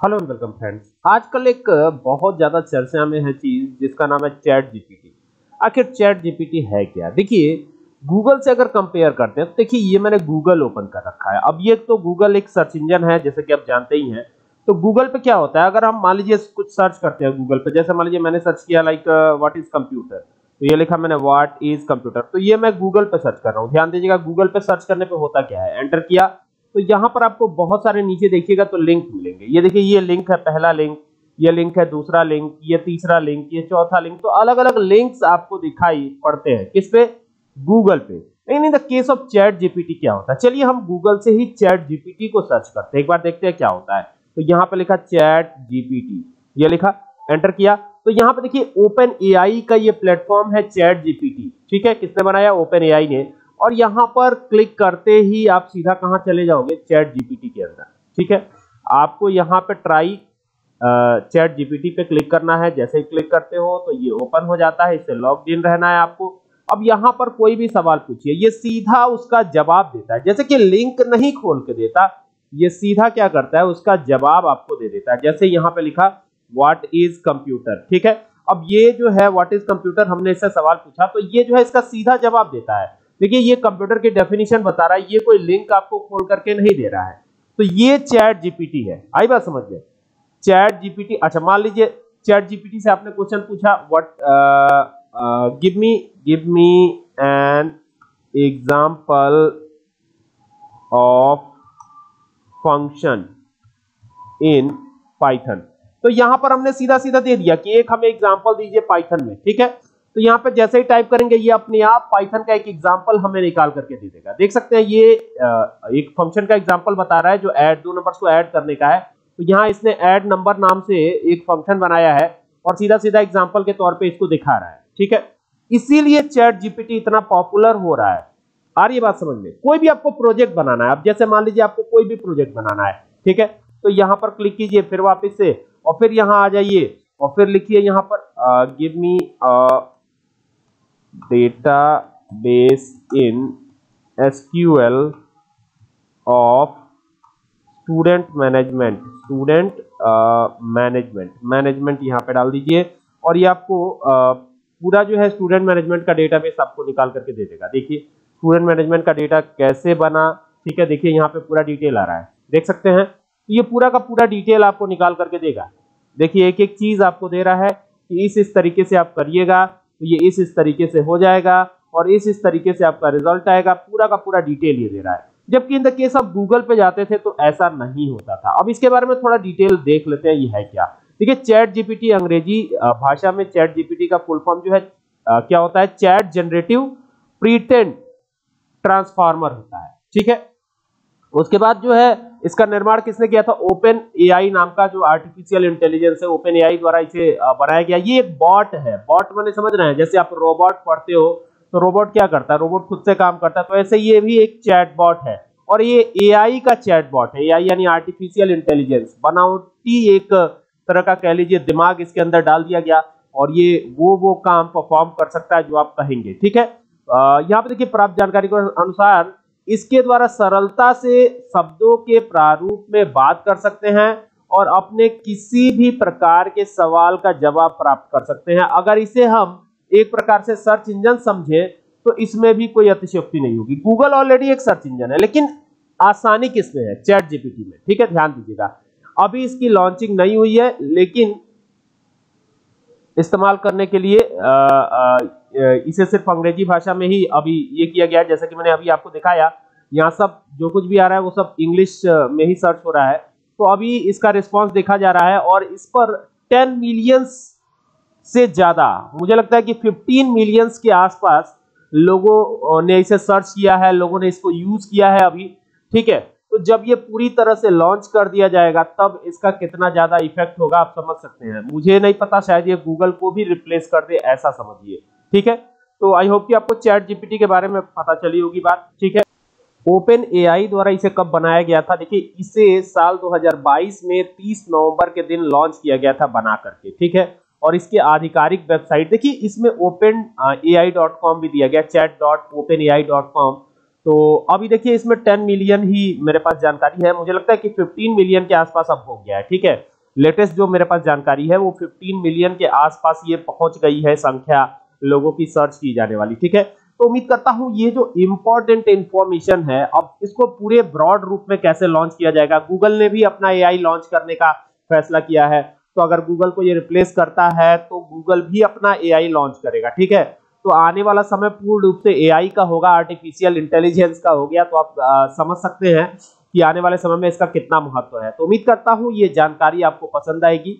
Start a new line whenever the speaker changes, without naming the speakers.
Hello and welcome friends आजकल एक बहुत ज़्यादा चर्चा में है चीज़, जिसका नाम है चैट जीपीटी। आखिर चैट जीपीटी है क्या? देखिए, गूगल से अगर कंपेयर करते हैं तो देखिए, ये मैंने गूगल ओपन कर रखा है। अब ये तो गूगल एक सर्च इंजन है, जैसे कि आप जानते ही हैं। तो गूगल पे क्या होता है? अगर हम, मान लीजिए, कुछ सर्च करते हैं गूगल पे, जैसे मान लीजिए, मैंने सर्च किया लाइक व्हाट इज़ कंप्यूटर तो ये लिखा मैंने व्हाट इज़ कंप्यूटर तो ये मैं गूगल पे सर्च कर रहा हूँ। ध्यान दीजिएगा, गूगल पे सर्च करने पे होता क्या है? एंटर किया तो यहाँ पर आपको बहुत सारे नीचे देखिएगा तो लिंक मिलेंगे। ये देखिए, ये लिंक है पहला लिंक ये लिंक है दूसरा लिंक ये तीसरा लिंक ये चौथा लिंक तो अलग अलग लिंक्स आपको दिखाई पड़ते हैं। किस पे? गूगल पे। लेकिन in the case of chat GPT क्या होता है? चलिए हम गूगल से ही चैट जीपीटी को सर्च करते हैं। एक बार देखते हैं क्या होता है। तो यहाँ पे लिखा चैट जीपीटी ये लिखा एंटर किया। तो यहाँ पे देखिए ओपन एआई का ये प्लेटफॉर्म है चैट जीपीटी ठीक है, किसने बनाया? ओपन एआई ने। और यहाँ पर क्लिक करते ही आप सीधा कहाँ चले जाओगे? चैट जीपीटी के अंदर। ठीक है? आपको यहाँ पे ट्राई चैट जीपीटी पे क्लिक करना है। जैसे ही क्लिक करते हो तो ये ओपन हो जाता है इससे लॉग इन रहना है आपको। अब यहाँ पर कोई भी सवाल पूछिए, ये सीधा उसका जवाब देता है। जैसे कि लिंक नहीं खोल के देता, ये सीधा क्या करता है? उसका जवाब आपको दे देता है। जैसे यहाँ पे लिखा व्हाट इज़ कंप्यूटर ठीक है? अब ये जो है व्हाट इज़ कंप्यूटर हमने इससे सवाल पूछा तो ये जो है इसका सीधा जवाब देता है। देखिए, ये कंप्यूटर की डेफिनेशन बता रहा है, ये कोई लिंक आपको खोल करके नहीं दे रहा है। तो ये चैट जीपीटी है। आई बात समझ में चैट जीपीटी अच्छा मान लीजिए चैट जीपीटी से आपने क्वेश्चन पूछा what give me give me an example of function in Python तो यहाँ पर हमने सीधा सीधा दे दिया कि एक हमें एग्जांपल दीजिए पाइथन में, ठीक है? तो यहाँ पे जैसे ही टाइप करेंगे, ये अपने आप पाइथन का एक एग्जांपल हमें निकाल करके दे देगा। देख सकते हैं, ये एक फ़ंक्शन का एग्जांपल बता रहा है जो ऐड दो नंबर्स को ऐड करने का है। तो यहाँ इसने ऐड नंबर नाम से एक फ़ंक्शन बनाया है और सीधा सीधा एग्ज़ाम्पल के तौर पर इसको दिखा रहा है। ठीक है? इसीलिए चैट जीपीटी इतना पॉपुलर हो रहा है। आ रही बात समझ में, कोई भी आपको प्रोजेक्ट बनाना है अब जैसे मान लीजिए आपको कोई भी प्रोजेक्ट बनाना है, ठीक है? तो यहाँ पर क्लिक कीजिए, फिर वापस से, और फिर यहाँ आ जाइए, और फिर लिखिए यहाँ पर give me database in SQL of student management student management management यहाँ पे डाल दीजिए और ये आपको uh, पूरा जो है स्टूडेंट मैनेजमेंट का डेटाबेस आपको निकाल करके दे देगा। देखिए स्टूडेंट मैनेजमेंट का डेटा कैसे बना ठीक है? देखिए यहाँ पे पूरा डिटेल आ रहा है। देख सकते हैं? तो ये पूरा का पूरा डिटेल आपको निकाल करके देगा। देखिए एक एक चीज़ आपको दे रहा है कि इस इस तरीके से आप करिएगा। तो ये इस इस तरीके से हो जाएगा और इस इस तरीके से आपका रिज़ल्ट आएगा। पूरा का पूरा डिटेल ये दे रहा है। जबकि in the case of Google पे जाते थे तो ऐसा नहीं होता था। अब इसके बारे में थोड़ा डिटेल देख लेते हैं, ये है क्या। देखिए चैट जीपीटी अंग्रेज़ी भाषा में चैट जीपीटी का फुल फॉर्म जो है क्या होता है? चैट जनरेटिव प्रीटेंट ट्रांसफार्मर होता है। ठीक है? उसके बाद जो है, इसका निर्माण किसने किया था? ओपन एआई नाम का जो आर्टिफिशियल इंटेलिजेंस है ओपन एआई द्वारा इसे बनाया गया। ये एक बॉट है। बॉट मैंने समझ रहे हैं? जैसे आप रोबोट पढ़ते हो तो रोबोट क्या करता है? रोबोट खुद से काम करता है। तो ऐसे ये भी एक चैट बॉट है। और ये एआई का चैट बॉट है एआई यानी आर्टिफिशियल इंटेलिजेंस बनावटी एक तरह का कह लीजिए, दिमाग इसके अंदर डाल दिया गया और ये वो वो काम परफॉर्म कर सकता है जो आप कहेंगे। ठीक है? यहाँ पे देखिए प्राप्त जानकारी के अनुसार इसके द्वारा सरलता से शब्दों के प्रारूप में बात कर सकते हैं और अपने किसी भी प्रकार के सवाल का जवाब प्राप्त कर सकते हैं। अगर इसे हम एक प्रकार से सर्च इंजन समझे तो इसमें भी कोई अतिशयोक्ति नहीं होगी। गूगल ऑलरेडी एक सर्च इंजन है, लेकिन आसानी किसमें है? चैट जीपीटी में। ठीक है, ध्यान दीजिएगा। अभी इसकी लॉन्चिंग नहीं हुई है, लेकिन इस्तेमाल करने के लिए आ, आ, इसे सिर्फ़ अंग्रेज़ी भाषा में ही अभी ये किया गया है जैसे कि मैंने अभी आपको दिखाया। यहाँ सब जो कुछ भी आ रहा है वो सब इंग्लिश में ही सर्च हो रहा है। तो अभी इसका रिस्पांस देखा जा रहा है और इस पर 10 मिलियंस से ज़्यादा मुझे लगता है कि 15 मिलियंस के आसपास लोगों ने इसे सर्च किया है लोगों ने इसको यूज़ किया है अभी। ठीक है? तो जब ये पूरी तरह से लॉन्च कर दिया जाएगा, तब इसका कितना ज़्यादा इफ़ेक्ट होगा आप समझ सकते हैं। मुझे नहीं पता, शायद ये गूगल को भी रिप्लेस कर दे, ऐसा समझिए। ठीक है? तो आई होप कि आपको चैट जीपीटी के बारे में पता चली होगी बात। ठीक है? ओपन एआई द्वारा इसे कब बनाया गया था? देखिए, इसे साल 2022 में 30 नवंबर के दिन लॉन्च किया गया था बना करके। ठीक है? और इसके आधिकारिक वेबसाइट देखिए, इसमें ओपन ए भी दिया गया chat dot open A I dot com तो अभी देखिए इसमें 10 मिलियन ही मेरे पास जानकारी है। मुझे लगता है कि 15 मिलियन के आसपास अब हो गया है, ठीक है? लेटेस्ट जो मेरे पास जानकारी है, वो 15 मिलियन के आसपास ये पहुँच गई है संख्या लोगों की सर्च की जाने वाली, ठीक है? तो उम्मीद करता हूँ ये जो इंपॉर्टेंट इंफॉर्मेशन है, अब इसको पूरे ब्रॉड रूप में कैसे लॉन्च किया जाएगा? गूगल ने भी अपना एआई लॉन्च करने का फैसला किया है। तो अगर गूगल को ये रिप्लेस करता है तो गूगल भी अपना एआई लॉन्च करेगा, ठीक है? तो आने वाला समय पूर्ण रूप से एआई का होगा आर्टिफिशियल इंटेलिजेंस का हो गया तो आप आ, समझ सकते हैं कि आने वाले समय में इसका कितना महत्व है। तो उम्मीद करता हूँ ये जानकारी आपको पसंद आएगी।